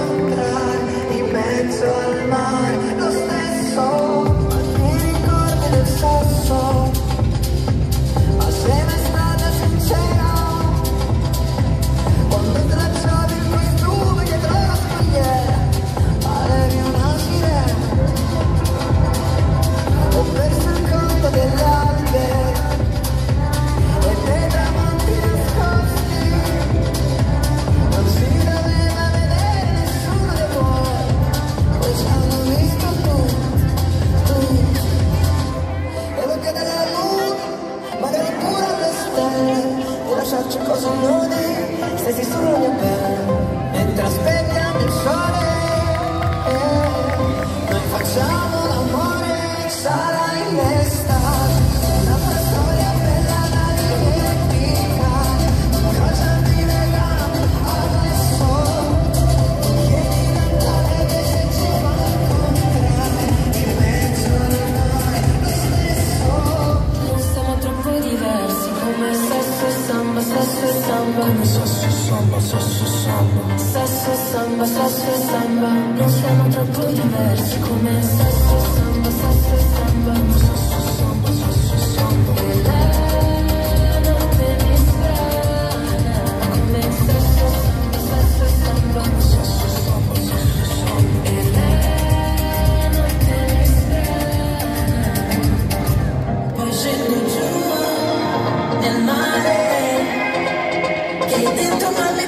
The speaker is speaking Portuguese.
incontrare in mezzo al mare lasciarci così nudi, stesi sul mio bene, mentre aspettiamo il sole. samba Começasse samba, sasso samba Sasso samba, sasso samba não siamo troppo diversi come sasso samba, sasso samba Sasso samba, sasso samba E la notte mi strana Come sasso samba, sasso samba Sasso samba, sasso samba E la notte mi strana Poi scendo giù nel mare que intento más me